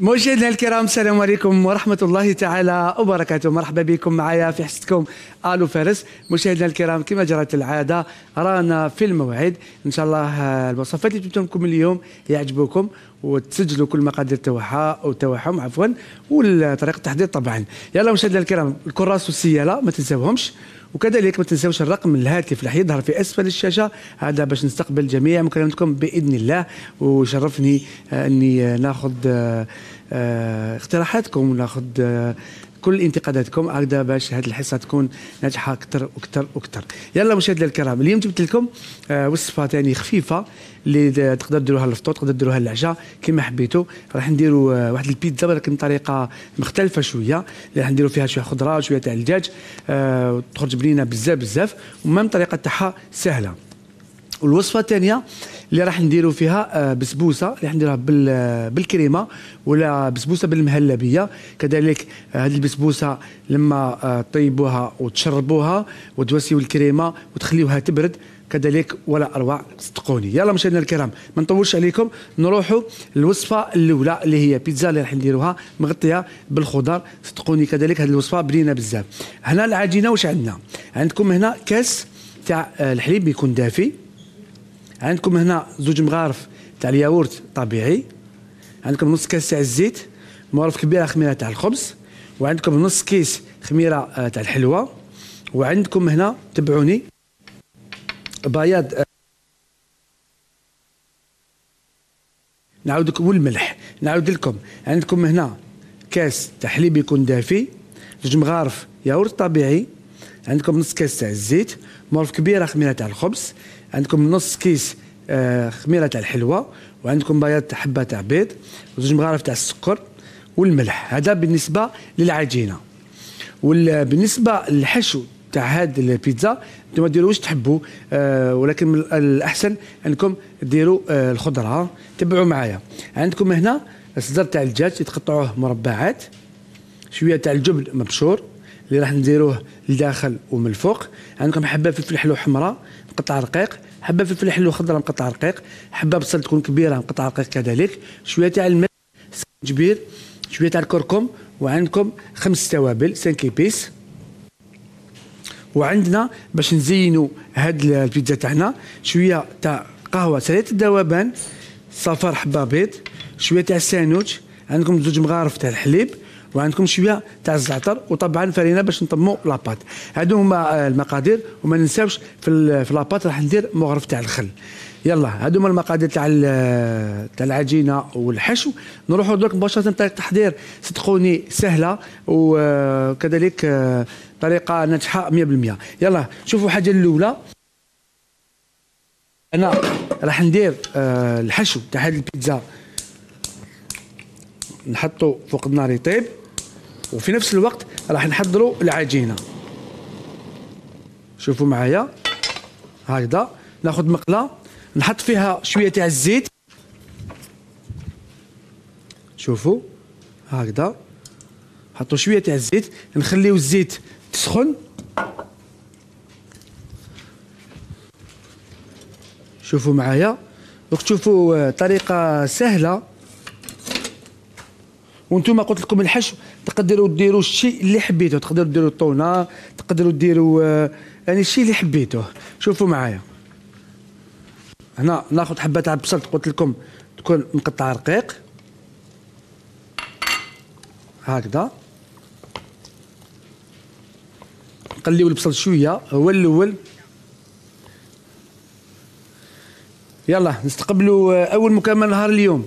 مشاهدينا الكرام السلام عليكم ورحمة الله تعالى وبركاته. مرحبا بكم معايا في حصتكم آلو فارس. مشاهدينا الكرام كما جرت العادة رانا في الموعد. إن شاء الله الوصفات اللي لكم اليوم يعجبوكم وتسجلوا كل مقادير تاعها أو تاعهم عفوا وطريقة التحضير طبعا. يلا مشاهدينا الكرام الكراس والسيالة ما تنساوهمش. وكذلك ما تنساوش الرقم الهاتف اللي يظهر في أسفل الشاشة. هذا باش نستقبل جميع مكالمتكم بإذن الله. وشرفني آه، إني ناخذ آه، آه، اقتراحاتكم وناخذ كل انتقاداتكم هكذا باش هذه الحصة تكون ناجحة أكثر وأكثر وأكثر. يلا مشاهدينا الكرام اليوم جبت لكم آه، وصفة ثاني خفيفة اللي تقدر ديروها للفطور تقدر ديروها للعشاء كما حبيتوا راح نديروا آه، واحد البيتزا ولكن بطريقة مختلفة شوية. اللي راح نديروا فيها شوية خضرة شوية تاع الدجاج أه تخرج بنينة بزاف بزاف ومام الطريقة تاعها سهلة. والوصفة الثانية اللي راح نديروا فيها آه، بسبوسة اللي راح نديروها آه، بالكريمة ولا بسبوسة بالمهلبية. كذلك آه، هذه البسبوسة لما طيبوها وتشربوها وتوسيوا الكريمة وتخليوها تبرد كذلك ولا أروع صدقوني. يلا مشاهدينا الكرام ما نطولش عليكم نروحوا للوصفة الأولى اللي هي بيتزا اللي راح نديروها مغطية بالخضر صدقوني كذلك هذه الوصفة بنينه بزاف. هنا العجينة واش عندنا؟ عندكم هنا كاس تاع الحليب يكون دافي. عندكم هنا زوج مغارف تاع الياورت طبيعي عندكم نص كاس تاع الزيت مغرف كبيرة خميرة تاع الخبز وعندكم نص كيس خميرة آه، تاع الحلوه وعندكم هنا تبعوني بياض آه، نعاود لكم والملح نعاود لكم. عندكم هنا كاس تاع حليب يكون دافي زوج مغارف ياورت طبيعي عندكم نص كاس تاع الزيت مغرف كبيرة خميرة تاع الخبز عندكم نص كيس آه، خميرة تاع الحلوة وعندكم بياض حبة تاع بيض وزوج مغارف تاع السكر والملح. هذا بالنسبة للعجينة. وبالنسبه للحشو تاع هاد البيتزا أنتم ديروا واش تحبوا آه ولكن الأحسن انكم ديروا آه الخضرة. تبعوا معايا. عندكم هنا الصدر تاع الدجاج يتقطعوه مربعات شوية تاع الجبن مبشور. اللي راح نديروه لداخل ومن الفوق. عندكم حبة فلفل حلو حمراء مقطع رقيق. حبة فلفل حلو خضراء مقطع رقيق. حبة بصل تكون كبيرة مقطع رقيق كذلك. شوية تاع الماء كبير. شوية تاع الكركم. وعندكم خمس توابل 5 بيس. وعندنا باش نزينوا هاد البيتزا تاعنا شوية تاع قهوة سريعه الذوبان صفار حبه بيض شوية تاع السانوج عندكم زوج مغارف تاع الحليب. وعندكم شوية تاع الزعتر وطبعا فرينه باش نطموا la pâte. هادو هما المقادير وما ننساوش في في la pâte راح ندير مغرف تاع الخل. يلا هادو هما المقادير تاع تاع العجينة والحشو. نروحوا درك مباشرة طريقه التحضير. صدقوني سهلة وكذلك طريقة ناجحة 100% يلا شوفوا الحاجة الأولى. أنا راح ندير آه، الحشو تاع هذه البيتزا. نحطه فوق النار يطيب. وفي نفس الوقت راح نحضروا العجينة. شوفوا معايا. هكذا. ناخذ مقلة. نحط فيها شوية تاع الزيت. شوفوا. هكذا. نحطوا شوية تاع الزيت. نخليو الزيت تسخن. شوفوا معايا. وتشوفوا طريقة سهلة. وأنتم قلت لكم الحشو تقدروا ديروا الشيء اللي حبيتوه تقدروا ديروا الطونه تقدروا ديروا آه، يعني الشيء اللي حبيتوه. شوفوا معايا. هنا ناخذ حبة تاع البصل قلت لكم تكون مقطعة رقيق. هكذا. نقليو البصل شوية هو الأول. يلا نستقبلوا آه، أول مكالمه نهار اليوم.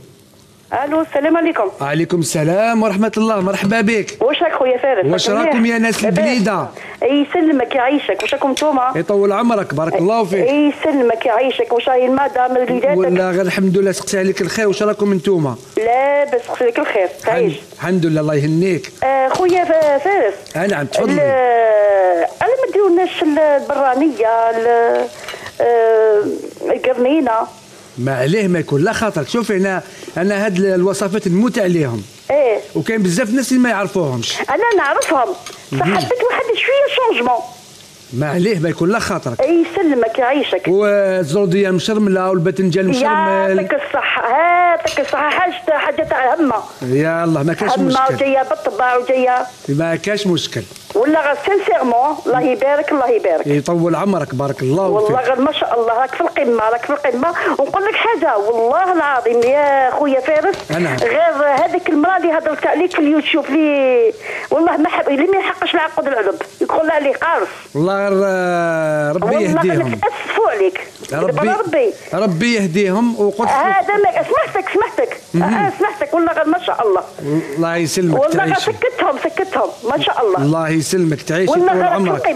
ألو السلام عليكم. وعليكم السلام ورحمة الله. مرحبا بك. واش راك خويا فارس؟ واش راكم يا ناس البليده يسلمك يعيشك واش راكم نتوما؟ يطول عمرك. بارك الله فيك. يسلمك يعيشك واش راهي المدام وليداتك؟ ولا غير الحمد لله سقسي عليك الخير. واش راكم انتوما لاباس سقسي عليك الخير. تعيش. الحمد لله. الله يهنيك. آه خويا فارس. آه نعم تفضلي. أنا ما ديروناش البرانية آه، القرنينة. ما عليه ما يكون. لا خاطرك شوف أنا أنا هاد الوصفات نموت عليهم. إيه. وكاين بزاف ناس اللي ما يعرفوهمش. أنا نعرفهم. فحبيت واحد شوية changement ما عليه ما يكون لا خاطرك إي يسلمك يعيشك. والزروديه مشرملة والباذنجان مشرمل يعطيك الصحة هات يعطيك الصحة. حاجة حاجة تاع همة يلا ما كاش همة مشكل. وجاية بالطبع وجاية. ما كاش مشكل. ولا غير sincèrement الله يبارك الله يبارك. يطول عمرك بارك الله والله فيك. غير ما شاء الله راك في القمة راك في القمة. ونقول لك حاجة والله العظيم يا خويا فارس. غير هذيك المرأة اللي هضرت عليك في اليوتيوب اللي والله ما حب اللي ما يحقش العقد العلب يقول لها لي قارص. والله غير آه، ربي والله يهديهم. نتاسفوا عليك. ربي ربي ربي. يهديهم وقلت هذا ما سمحتك سمحتك. آه سمحتك. والله غير ما شاء الله. الله يسلمك والله سكتهم سكتهم. ما شاء الله. الله يسلمك تعيشي والله طول في عمرك.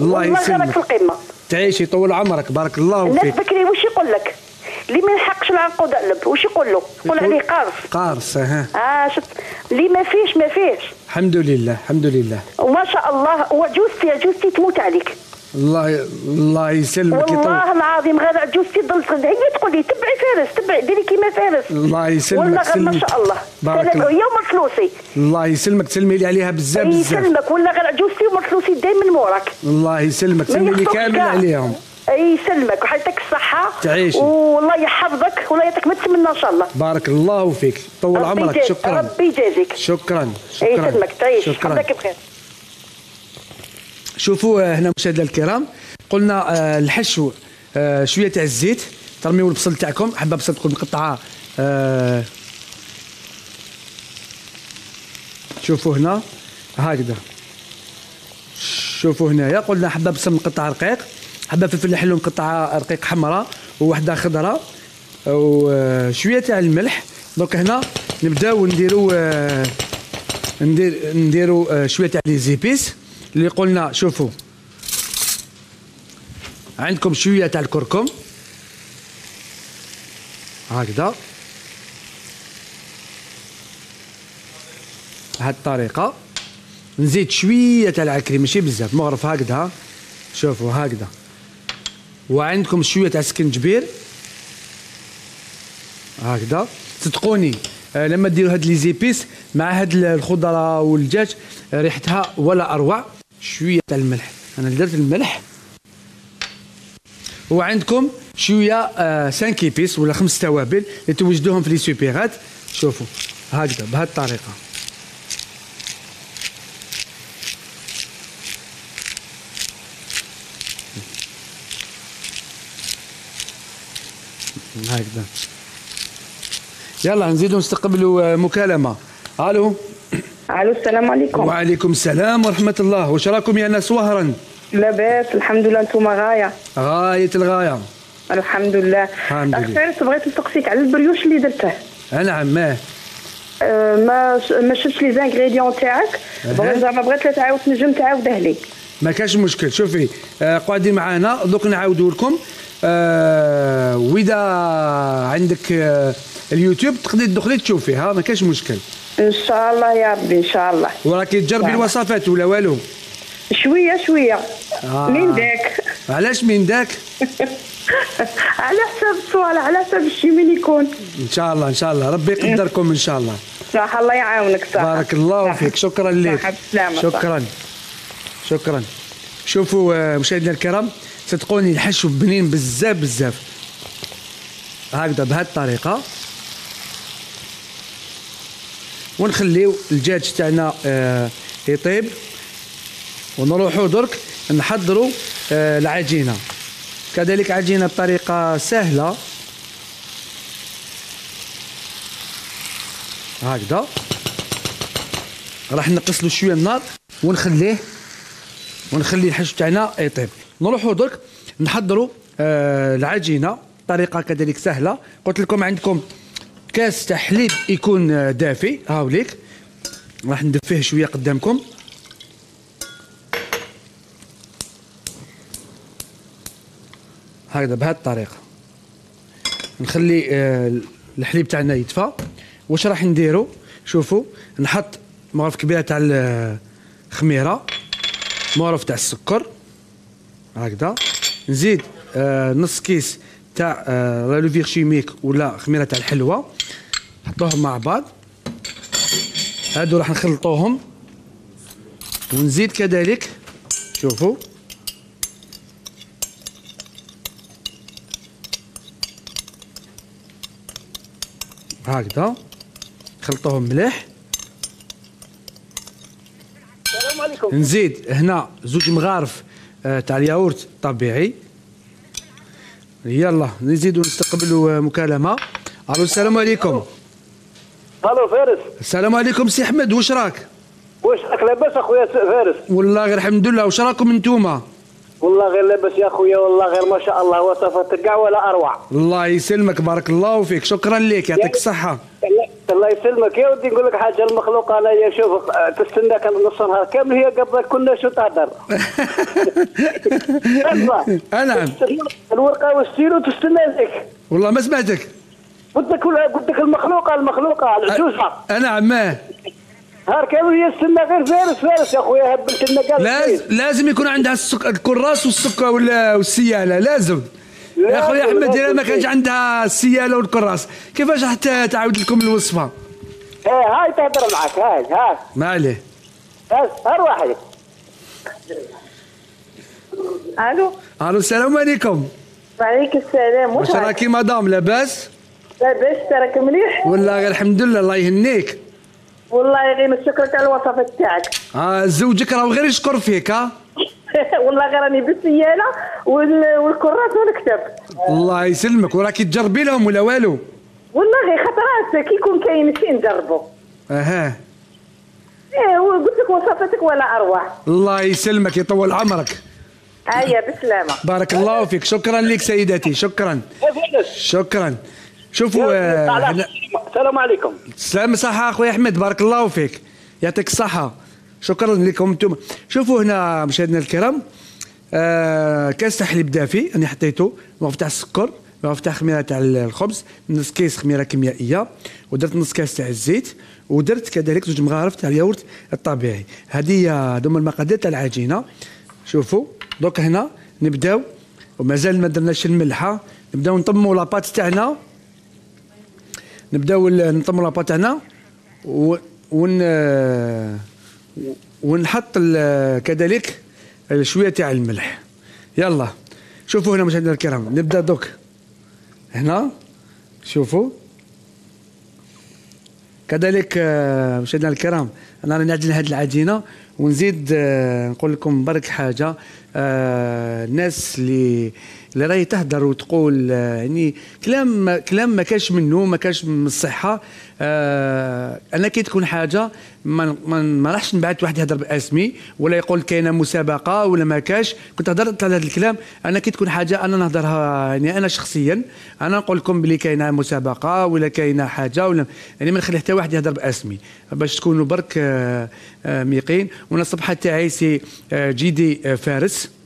الله غيرك في يسلمك. القمة. تعيشي طول عمرك بارك الله الناس فيك. بكري وش يقول لك؟ اللي ما يحقش العنقود علب وش يقول له؟ يقول عليه قارص قارص ها آه شفت اللي ما فيش ما فيش. الحمد لله الحمد لله. وما شاء الله وعجوزتي عجوزتي تموت عليك. الله الله يسلمك والله العظيم غير عجوزتي ضلت هي تقول لي تبعي فارس تبعي ديري كيما فارس. الله يسلمك والله غير ما. شاء الله. بارك الله. هي ومن فلوسي الله يسلمك تسلمي لي عليها بزاف بزاف. يسلمك. ولا غير عجوزتي ومن فلوسي دايما موراك الله يسلمك تسلمي لي كامل. عليهم. أي يسلمك. ويعطيك الصحة. تعيشي. والله يحفظك والله يعطيك ما تسمنا إن شاء الله. بارك الله فيك. طول عمرك. شكرا. ربي يجازيك. شكرا شكرا. يسلمك. تعيش. شكرا. بخير. شوفوا آه، هنا مشاهدينا الكرام قلنا آه، الحشو آه، شوية تاع الزيت ترميو البصل تاعكم. حبه بصل تكون مقطعة شوفوا هنا هكذا. شوفوا هنايا قلنا حبه بصل مقطعه رقيق. حبه فلفل حلو مقطعه رقيق حمراء وواحده خضراء وشويه تاع الملح. donc هنا نبداو نديرو ندير نديرو شوية تاع les épices. اللي قلنا شوفوا. عندكم شوية تاع الكركم. هكذا. بهذه الطريقة. نزيد شوية تاع العكري ماشي بزاف مغرف هكذا شوفوا هكذا. وعندكم شوية تاع سكنجبير. هكذا. صدقوني آه، لما ديروا هاد لي زيبيس مع هاد الخضرة والدجاج ريحتها ولا أروع. شوية تاع الملح. أنا درت الملح. وعندكم شوية آه 5 ايبيس ولا خمس توابل اللي توجدوهم في لي سوبيغات شوفوا. هكذا بهذه الطريقة. هكذا. يلا نزيدوا نستقبلوا آه، مكالمة. ألو؟ ألو السلام عليكم. وعليكم السلام ورحمة الله. واش راكم يا ناس؟ وهرا لاباس الحمد لله. أنتم غاية. غاية الغاية. الحمد لله. الحمد لله. بغيت نسقسيك على ال brioche اللي درته نعم ماه. أه ما ما شفتش les ingrédients تاعك. بغيت زعما بغيت لا تعاود تنجم تعاوده لي ما كاش مشكل. شوفي آه قاعدين معانا. دوك نعاودوا لكم. آه وإذا عندك آه اليوتيوب تقدري تدخلي تشوفيها ما كاش مشكل. ان شاء الله يا ربي ان شاء الله وراكي تجربي. الوصفات ولا والو؟ شوية شوية. آه. من داك؟ علاش من داك؟ على حساب السؤال على حساب الشي من يكون. إن شاء الله إن شاء الله. ربي يقدركم إن شاء الله. صح الله يعاونك صح. بارك الله صح. فيك. شكرا لك. شكرا. شكرا. شوفوا آه، مشاهدينا الكرام صدقوني الحشو بنين بزاف بزاف. هكذا بهذه الطريقة. ونخليو الدجاج تاعنا آه، يطيب. ونروحوا درك نحضروا آه، العجينة. كذلك عجينة بطريقة سهلة. هكذا. راح نقص شوية النار ونخليه ونخلي الحشو تاعنا يطيب. نروحوا درك نحضروا آه العجينة. طريقة كذلك سهلة. قلت لكم عندكم كاس تاع حليب يكون آه، دافي هاوليك راح ندفيه شوية قدامكم. هكذا بهذه الطريقة. نخلي آه، الحليب تاعنا يدفى. واش راح نديرو؟ شوفوا نحط مغرف كبيرة تاع الخميره مغرف تاع السكر. هكذا. نزيد آه، نص كيس تاع آه، la levure chimique ولا خميرة تاع الحلوه نحطوهم مع بعض. هادو راح نخلطوهم. ونزيد كذلك. شوفوا. هكذا. خلطوهم مليح. السلام عليكم. نزيد هنا زوج مغارف آه، تاع الياغورت طبيعي. يلا نزيدوا نستقبلوا آه، مكالمة. ألو السلام عليكم. ألو فارس. السلام عليكم سي أحمد واش راك؟ واش راك؟ لاباس أخويا فارس. والله غير الحمد لله واش راكم انتوما والله غير لاباس يا خويا والله غير ما شاء الله وصفاتك كاع ولا أروع. الله يسلمك بارك الله فيك شكرا لك يعطيك الصحة. الله- يسلمك. يا ودي نقول لك حاجة المخلوق أنا يا شوف تستنى كان نص نهار كامل هي قبل كنا شو تهدر. نعم الورقة والستيلو تستنى لك. والله ما سمعتك. قلت لك قلت لك المخلوقة المخلوقة العجوزه نعم كامل هي تستنى غير فارس فارس يا خويا هبلت لنا كاع لازم لازم يكون عندها السك... الكراس والسكر ولا والسيالة لازم. يا خويا أحمد إلا. ما كانش عندها السيالة والكراس كيفاش راح تعاود لكم الوصفة؟ إيه هاي تهدر معك هاي هاي. ما عليه. هاي هاي واحد. ألو؟ ألو السلام عليكم. وعليك السلام. واش راكي مدام؟ لاباس؟ لاباس راك مليح. والله غير الحمد لله الله يهنيك. والله غير نشكرك على الوصفات تاعك آه زوجك راه غير يشكر فيك ها والله غير راني بالسياله وال- والكراس والكتاب. الله يسلمك وراكي تجربي لهم ولا والو؟ والله غير خطرات كي يكون كاين شي نجربو. أها. إيه وقلت لك وصفاتك ولا أروع. الله يسلمك يطول عمرك. هيا بسلامة. بارك الله فيك شكرا لك سيدتي شكرا. شكرا. شوفوا آه، السلام عليكم. سلام صحة أخوي أحمد بارك الله فيك. يعطيك الصحة شكرا لكم أنتم. شوفوا هنا مشاهدينا الكرام آه كاس تاع حليب دافي أنا حطيته مغرف تاع السكر مغرف تاع خميرة تاع الخبز نص كيس خميرة كيميائية ودرت نص كاس تاع الزيت ودرت كذلك زوج مغارف تاع الياورت الطبيعي. هذه هذوما المقادير تاع العجينة. شوفوا دوك هنا نبداو. ومازال ما درناش الملحة. نبداو نطموا la pâte تاعنا. نبداو نطموا لاباط و- ون ونحط كذلك شوية تاع الملح. يلا. شوفوا هنا مشاهدينا الكرام. نبدأ دوك. هنا. شوفوا. كذلك آه، مشاهدينا الكرام أنا راني نعجن هذه العجينة ونزيد آه، نقول لكم برك حاجة. آه، الناس اللي اللي راهي تهدر وتقول آه، يعني كلام كلام ما كاش منه ما كاش من الصحة. آه، أنا كي تكون حاجة ما ما, راحش نبعث واحد يهدر باسمي ولا يقول كاينة مسابقة ولا ما كاش. كنت هدرت على هذا الكلام. أنا كي تكون حاجة أنا نهضرها يعني أنا شخصيا. أنا نقول لكم بلي كاينة مسابقة ولا كاينة حاجة ولا يعني ما نخلي حتى واحد يهدر باسمي باش تكونوا برك آه، آه، متيقنين. وأنا الصفحه تاعي سي آه، جيدي آه، فارس.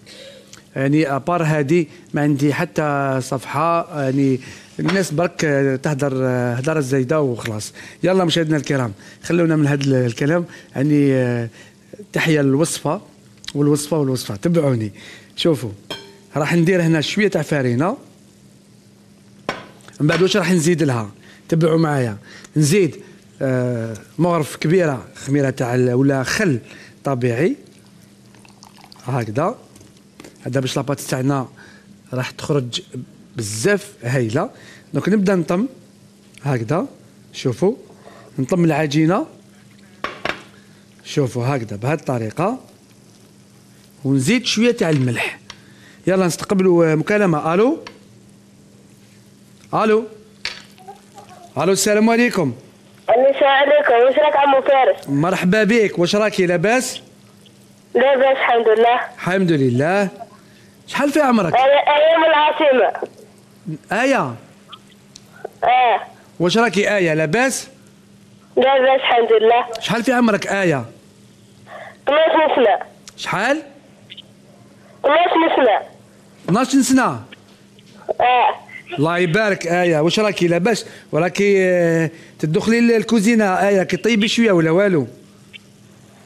يعني أبار هذه ما عندي حتى صفحة يعني الناس برك تهدر هدره زايده وخلاص. يلا مشاهدينا الكرام خلونا من هذا الكلام يعني تحية للوصفة والوصفة والوصفة. تبعوني. شوفوا راح ندير هنا شوية تاع فارينه من بعد واش راح نزيد لها؟ تبعوا معايا. نزيد آه، مغرف كبيرة خميرة تاع ولا خل طبيعي. هكذا. هذا باش la pâte تاعنا راح تخرج بزاف هايلة. donc نبدأ نطم هكذا. شوفوا نطم العجينة. شوفوا هكذا بهذه الطريقة. ونزيد شوية تاع الملح. يلا نستقبلوا آه، مكالمة. ألو؟ ألو؟ ألو السلام عليكم. السلام عليكم. واش راك عمو فارس؟ مرحبا بك. واش راكي؟ لاباس؟ لاباس الحمد لله. الحمد لله. شحال في عمرك؟ أي- أيام العاصمة. آية. آه. واش راكي آية؟ لاباس؟ لاباس الحمد لله. شحال في عمرك آية؟ 12 سنه شحال؟ 12 سنه 12 سنه آه. الله يبارك آية. واش راكي لاباس؟ وراكي آه، تدخلي الكوزينه آية كي طيبي شوية ولا والو؟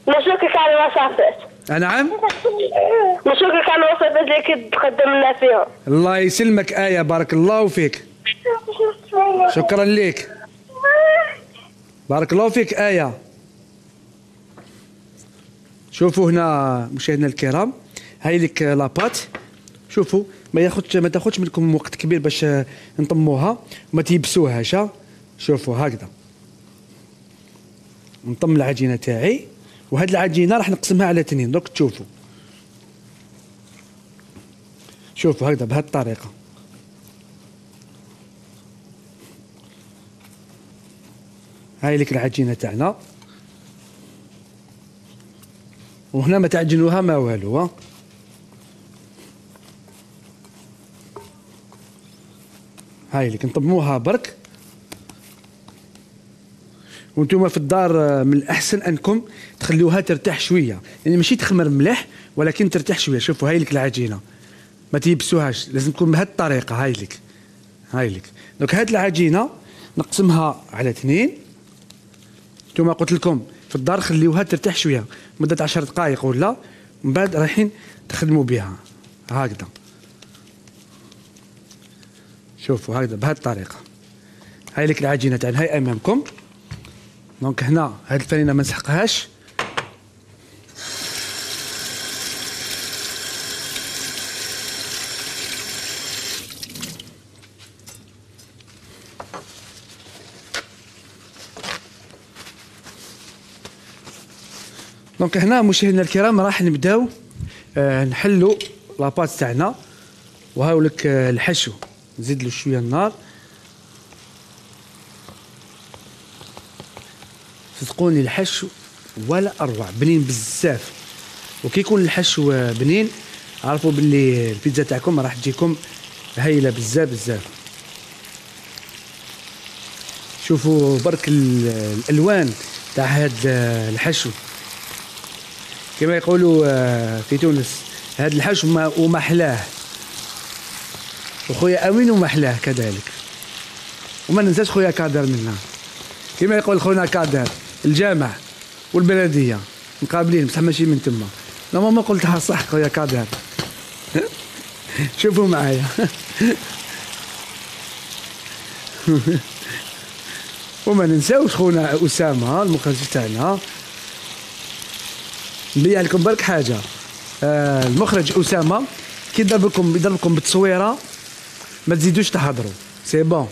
نشكرك على الوصفات. نعم؟ نشكرك على الوصفات اللي تقدم لنا فيهم الله يسلمك آية بارك الله فيك. شكرا لك بارك الله فيك آية. شوفوا هنا مشاهدينا الكرام هاي لك لابات. شوفوا ما ياخذش ما تاخذش منكم وقت كبير باش نطموها. وما تيبسوهاش ها. شوفوا هكذا. نطم العجينة تاعي. وهاد العجينة راح نقسمها على اثنين دوك تشوفوا شوفوا هكذا بهذه الطريقة. هاي لك العجينة تاعنا. وهنا ما تعجنوها ما والو ها. هاي لك نطموها برك. وأنتم في الدار آه، من الأحسن أنكم تخلوها ترتاح شوية. يعني ماشي تخمر مليح ولكن ترتاح شوية. شوفوا هاي لك العجينة. ما تيبسوهاش. لازم تكون بهذه الطريقة هاي لك. هاي لك. donc هاد العجينة نقسمها على اثنين. ثم قلت لكم في الدار خليوها ترتاح شوية. مدة عشر دقائق ولا؟ من بعد رايحين تخدموا بها. هكذا. شوفوا هكذا بهذه الطريقة هاي لك العجينة تاعنا هاي أمامكم. دونك هنا هاد الفرينة ما نسحقهاش. donc هنا مشاهدينا الكرام راح نبداو آه نحلوا la pâte تاعنا. وهاولك آه الحشو. نزيد له شوية النار. صدقوني الحشو ولا أروع بنين بزاف. وكي يكون الحشو بنين عرفوا باللي البيتزا تاعكم راح تجيكم هايلة بزاف بزاف. شوفوا برك ال- الألوان تاع هاد الحشو. كما يقولوا آه، في تونس هاد الحشو ما وما حلاه. وخويا أمين وما حلاه كذلك. وما ننساش خويا كادر منا كما يقول خونا كادر. الجامع والبلدية مقابلين بصح ماشي من تما. normalement قلتها صح خويا كادر شوفوا معايا. وما ننساوش خونا أسامة المخرج تاعنا. نبيع لكم برك حاجة. آه المخرج أسامة كي يضرب لكم يضرب لكم بالتصويره ما تزيدوش تهضروا. c'est bon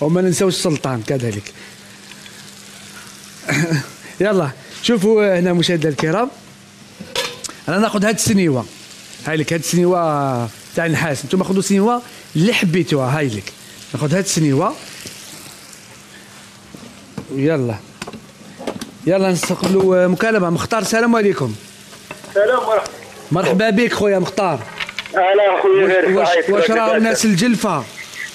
وما ننساوش السلطان كذلك. يلا شوفوا هنا مشاهدينا الكرام. أنا ناخذ هاد السنيوه هاي لك هاد السنيوه تاع النحاس. أنتم خذوا سنيوه اللي حبيتوها. هاي لك. ناخذ هاد السنيوه يلا. يلا نستقبلوا مكالمة. مختار السلام عليكم. السلام ورحمة مرحبا بك خويا مختار. أهلا اخويا غير واش راهو الناس الجلفة؟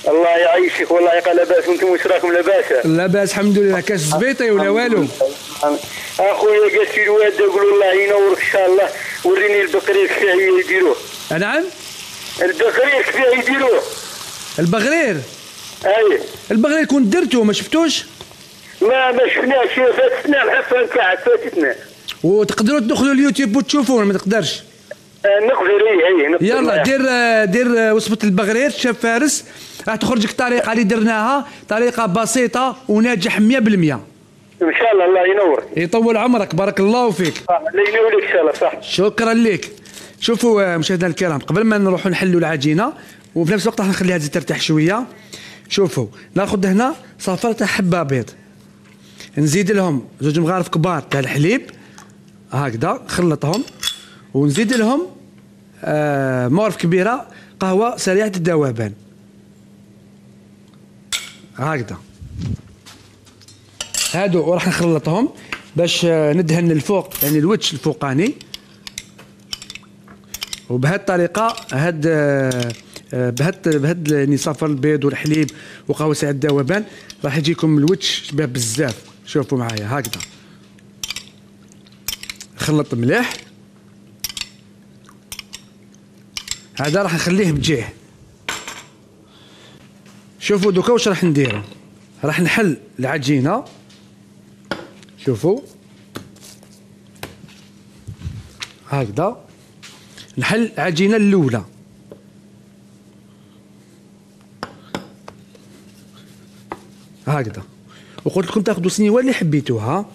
الله يعيشك والله يقال لاباس وأنتم واش راكم لاباس لاباس الحمد لله. كاس زبيطي ولا والو؟ أخويا قالت لي الواد قولوا الله ينورك إن شاء الله. وريني البقرير كيفاه يديروه. نعم؟ البقرير كيفاه يديروه. البغرير؟ أي. البغرير كنت درتو ما شفتوش؟ ما ما شفناش فاتتنا الحفله نتاعك فاتتنا وتقدروا تدخلوا اليوتيوب وتشوفوا ما تقدرش؟ آه، نقدر اي اي نقدر. يلا دير دير وصفة البغرير شاف فارس. راح تخرجك الطريقة اللي درناها طريقة بسيطة وناجح 100% إن شاء الله الله ينور. يطول عمرك بارك الله فيك. آه، الله ينورك إن شاء الله صح. شكرا لك. شوفوا آه، مشاهدينا الكرام قبل ما نروحوا نحلوا العجينة وفي نفس الوقت راح نخليها ترتاح شوية. شوفوا ناخذ هنا صفرة حبه بيض نزيد لهم زوج مغارف كبار تاع الحليب. هكذا نخلطهم ونزيد لهم آه مغرف كبيرة قهوة سريعة الذوبان هكذا. هادو وراح نخلطهم باش آه، ندهن الفوق يعني الوجه الفوقاني. وبهذه الطريقة هاد آه، آه، بهاد بهاد يعني صفر البيض والحليب وقهوة سريعه الذوبان راح يجيكم الوجه شباب بزاف. شوفوا معايا هكذا. خلط مليح. هذا راح نخليه بجيه. شوفوا دوكا واش راح نديرو. راح نحل العجينة. شوفوا. هكذا. نحل العجينة الأولى. هكذا. وقلت لكم تاخذوا سنيوة اللي حبيتوها.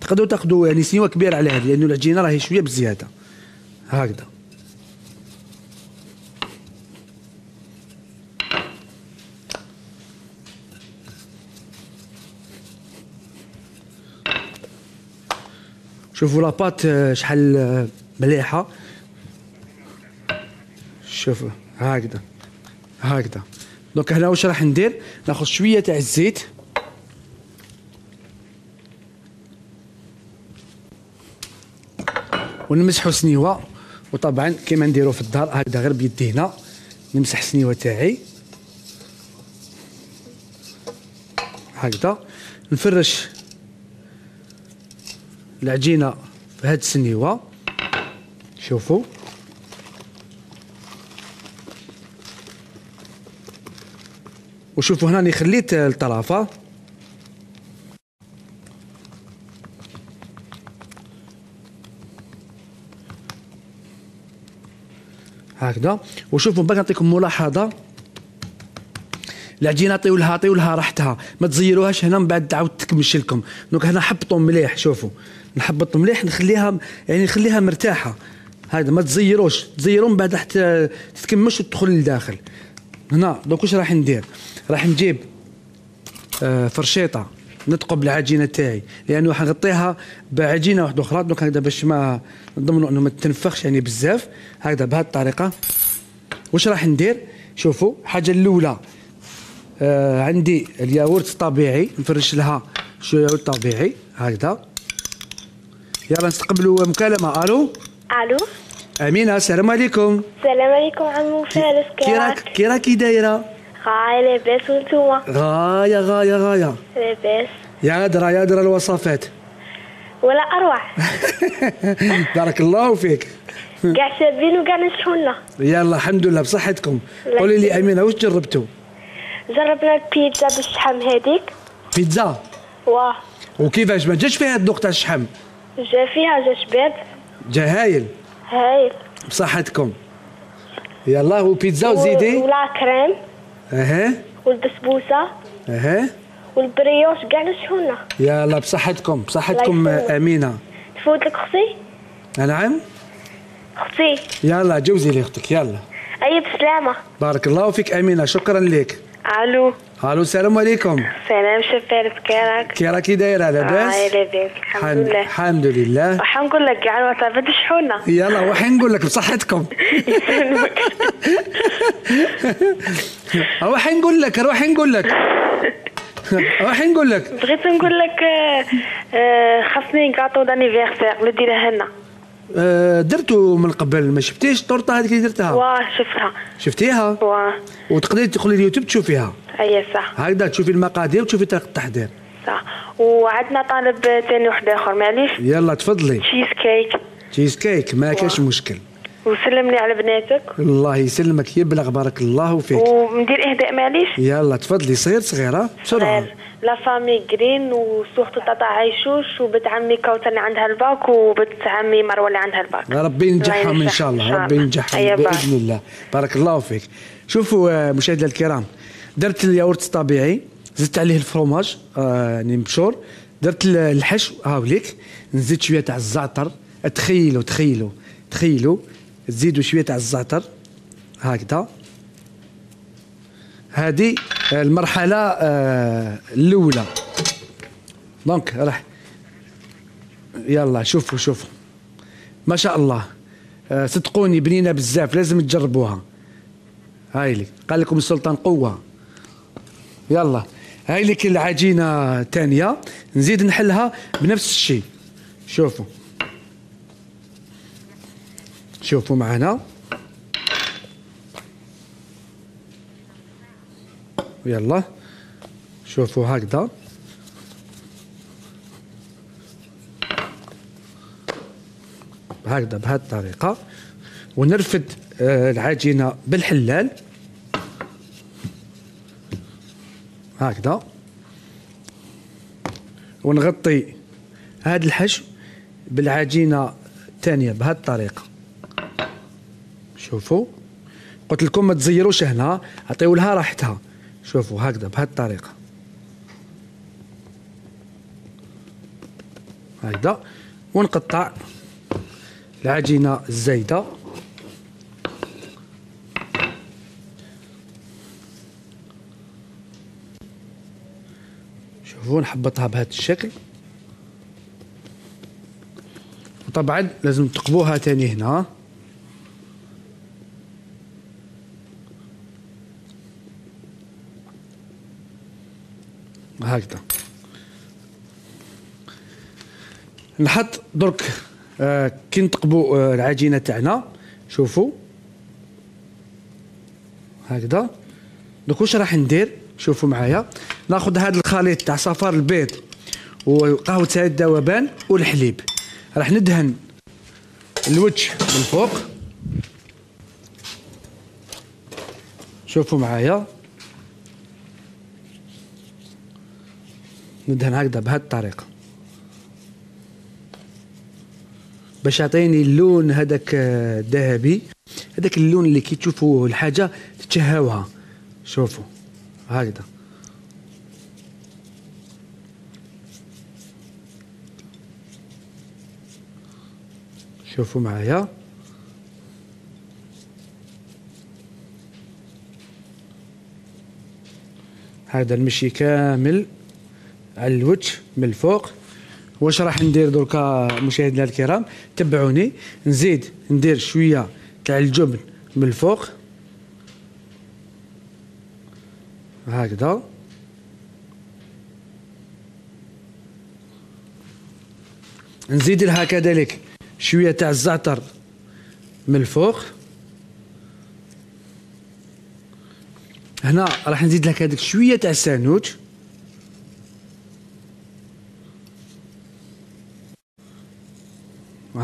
تقدروا تاخذوا يعني سنيوة كبيرة على هذه لأنه العجينة راهي شوية بزيادة. هكذا. شوفوا la pâte شحال مليحه شوفوا هكذا. هكذا. donc هنا واش راح ندير؟ ناخذ شوية تاع الزيت. ونمسحوا سنيوة. وطبعا كيما نديروا في الدار هكذا غير بيدينا نمسح سنيوة تاعي. هكذا. نفرش العجينة في هاد السنيوة. شوفوا وشوفوا هنا راني خليت الطرافة. هكذا. وشوفوا باغي نعطيكم ملاحظة. العجينه عطيو لها عطيو لها راحتها. ما تزيروهاش هنا من بعد تعاود تكمش لكم. donc هنا حبطوا مليح شوفوا. نحبط مليح نخليها يعني نخليها مرتاحة. هذا ما تزيروش. تزيروا من بعد حتى تتكمش وتدخل لداخل هنا دوك واش راح ندير؟ راح نجيب آه، فرشيطة نثقب العجينه تاعي. لأنه حنغطيها بعجينة واحدة أخرى. donc هكذا باش ما نضمنوا أنه ما تنفخش يعني بزاف. هكذا بهذه الطريقة. واش راح ندير؟ شوفوا الحاجة الأولى. آه عندي الياغورت الطبيعي نفرش لها شوية ياغورت طبيعي هكذا. يلا نستقبلوا مكالمة. ألو؟ ألو؟ أمينة السلام عليكم. السلام عليكم عمو فارس كي راك كي راكي دايرة؟ هاي لاباس وانتوما؟ غاية غاية غاية. لاباس. يا درا يا درا الوصفات. ولا أروع. بارك الله فيك. كاع شابين وكاع نشحونا. يلا الحمد لله بصحتكم. قولي لي. أمينة واش جربتوا؟ جربنا البيتزا بالشحم هذيك بيتزا؟ واه. وكيفاش؟ ما جاش فيها الذوق تاع الشحم؟ جا فيها جا شباب. جا هايل. هايل. بصحتكم. يلا وبيتزا وزيدي؟ ولا كريم. أها. والبسبوسة. أها. والبريوش كاع نجحونا يلا بصحتكم. بصحتكم. أمينة. تفوت لك أختي؟ نعم. أختي. يلا جوزي لي أختك. يلا. اي بسلامة. بارك الله فيك أمينة. شكرا لك. ألو ألو السلام عليكم سلام شاف فارس كيراك كي دايره لاباس هاي لاباس الحمد لله الحمد لله وح نقول لك كاع الوصفات نجحونا يلا وحين نقول لك بصحتكم وحين نقول لك روحي نقول لك وحين نقول لك بغيت نقول لك خاصني gâteau d'anniversaire اللي ديرها آه، درتو من قبل ما شفتيش الطورطه هذيك اللي درتها؟ واه شفتها. شفتيها؟ واه وتقدري تدخلي اليوتيوب تشوفيها. أي صح. هكذا تشوفي المقادير وتشوفي طريقة التحضير. صح. وعندنا طالب ثاني واحد آخر معليش؟ يلا تفضلي. تشيز كيك تشيز كيك ما كاش مشكل. وسلم لي على بناتك. الله يسلمك يبلغ بارك الله فيك. وندير إهداء معليش يلا تفضلي صغير صغيرة بسرعة. la famille جرين و surtout tata عيشوش وبنت عمي كوثر اللي عندها الباك وبنت عمي مروة اللي عندها الباك. ربي ينجحهم إن شاء الله ربي. ينجحهم. بإذن الله. بارك الله فيك. شوفوا آه، مشاهدينا الكرام درت الياورت الطبيعي زدت عليه الفرomاج آه، يعني مبشور درت ال- الحشو هاوليك. نزيد شوية تاع الزعتر. تخيلوا تخيلوا تخيلوا. تزيدوا شوية تاع الزعتر هكذا. هذه المرحلة آه، الأولى. دونك راح يلا شوفوا شوفوا. ما شاء الله. آه، صدقوني بنينه بزاف لازم تجربوها. هاي لك. قال لكم السلطان قوة. يلا. هاي لك العجينة الثانية. نزيد نحلها بنفس الشيء. شوفوا. شوفوا معنا. يلا شوفوا هكذا. هكذا بهذه الطريقة. ونرفد آه، العجينة بالحلال. هكذا. ونغطي هذا الحشو بالعجينة الثانية بهذه الطريقة. شوفوا. قلت لكم ما تزيروش هنا عطيو لها راحتها. شوفوا هكذا بهذه الطريقة. هكذا. ونقطع العجينة الزايدة. شوفوا نحبطها بهذا الشكل. وطبعا لازم تقبوها تاني هنا. هكذا نحط درك آه كي نتقبوا آه العجينة تاعنا. شوفوا هكذا. دوك واش راح ندير؟ شوفوا معايا. ناخذ هذا الخليط تاع صفار البيض وقهوه سعيد الذوبان والحليب. راح ندهن الوجه من فوق. شوفوا معايا. ندهن هكذا بهذه الطريقة باش يعطيني اللون هذاك الذهبي هذاك اللون اللي كي تشوفوا الحاجة تتشهاوها شوفوا هكذا. شوفوا معايا. هذا المشي كامل. على الوجه من الفوق. واش راح ندير دركا مشاهدينا الكرام؟ تبعوني. نزيد ندير شوية تاع الجبن من الفوق. هكذا. نزيد لها كذلك شوية تاع الزعتر من الفوق. هنا راح نزيد لك هذيك شوية تاع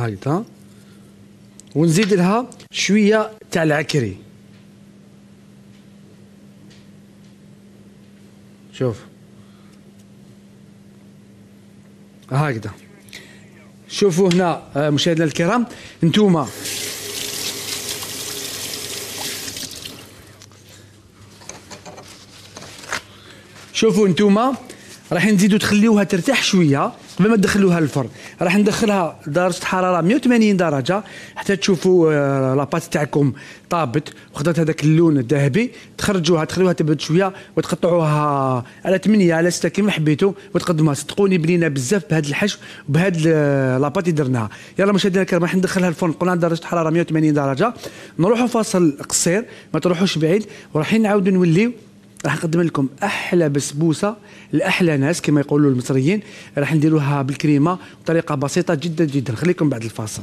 السانوج هكذا ونزيد لها شوية تاع العكري. شوف. هكذا. شوفوا هنا آه، مشاهدينا الكرام انتوما شوفوا انتوما راح نزيدوا تخليوها ترتاح شوية. قبل ما تدخلوها للفرن راح ندخلها درجة حرارة 180 درجة حتى تشوفوا آه، لاباط تاعكم طابت. وخذت هذاك اللون الذهبي تخرجوها تخلوها تبرد شوية وتقطعوها على 8 على 6 كيما حبيتوا وتقدموها. صدقوني بنينه بزاف بهذا الحشو بهذا لاباط اللي درناها. يلا مشاهدينا الكرام راح ندخلها الفرن. قلنا درجة حرارة 180 درجة. نروحوا فاصل قصير ما تروحوش بعيد ورايحين نعاودوا نوليو راح نقدم لكم أحلى بسبوسة لأحلى ناس كما يقولوا المصريين راح نديروها بالكريمة بطريقة بسيطة جدا جدا. خليكم بعد الفاصل.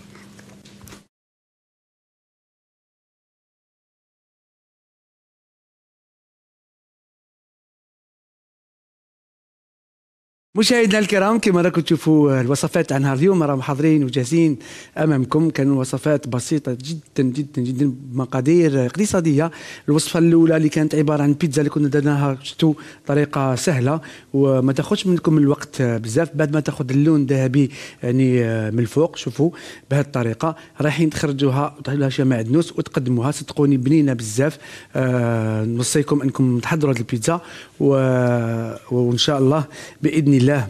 مشاهدينا الكرام كما راكم تشوفوا الوصفات تاع نهار اليوم راهم حاضرين وجاهزين أمامكم. كانوا وصفات بسيطة جدا جدا جدا بمقادير اقتصادية. الوصفة الأولى اللي كانت عبارة عن بيتزا اللي كنا درناها شفتوا؟ طريقة سهلة وما تاخذش منكم الوقت بزاف. بعد ما تاخذ اللون ذهبي يعني من الفوق شوفوا بهذه الطريقة رايحين تخرجوها لها شوية معدنوس وتقدموها. صدقوني بنينة بزاف. آه نوصيكم أنكم تحضروا هذه البيتزا. وإن شاء الله بإذن الله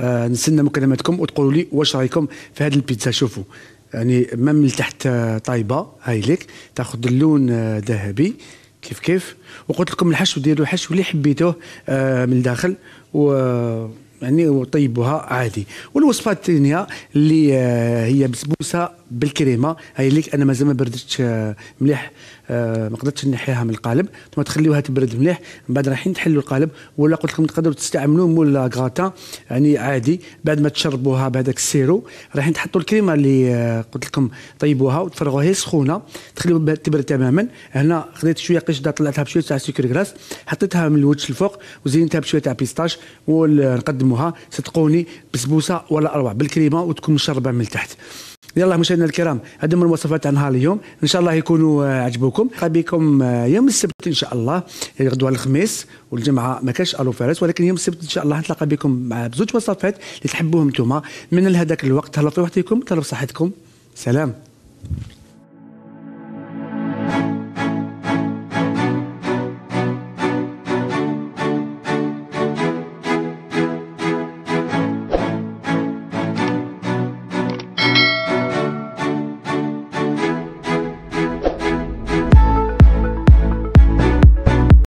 آه نستنى مكالماتكم وتقولوا لي واش رايكم في هذه البيتزا. شوفوا يعني من التحت آه، طايبة هاي لك تاخذ اللون آه، ذهبي كيف كيف. وقلت لكم الحشو ديروا الحشو اللي حبيتوه آه من الداخل و يعني وطيبوها عادي. والوصفة الثانية اللي آه هي بسبوسة بالكريمة هاي ليك أنا مازال ما بردتش آه مليح. آه ما قدرتش نحيها من القالب. ثم تخليوها تبرد مليح. من بعد رايحين تحلوا القالب. ولا قلت لكم تقدروا تستعملوا moule gratin يعني عادي. بعد ما تشربوها بهذاك ال sirop رايحين تحطوا الكريمة اللي آه قلت لكم طيبوها وتفرغوها. هي سخونة. تخليوها تبرد تماما. هنا خذيت شوية قشده طلعتها بشوية تاع سكر glace حطيتها من الوجه الفوق وزينتها بشوية تاع pistache. ونقدموها. صدقوني بسبوسة ولا أروع. بالكريمة وتكون مشربة من التحت. يلا مشاهدينا الكرام هذوما الوصفات تاع نهار اليوم. إن شاء الله يكونوا آه، عجبوكم. بكم آه، يوم السبت إن شاء الله. غدوه الخميس والجمعة ما كانش ألو فارس. ولكن يوم السبت إن شاء الله نتلاقى بكم مع بزوج وصفات اللي تحبوهم أنتم من هذاك الوقت تهلاو في وقتكم تهلاو في صحتكم سلام.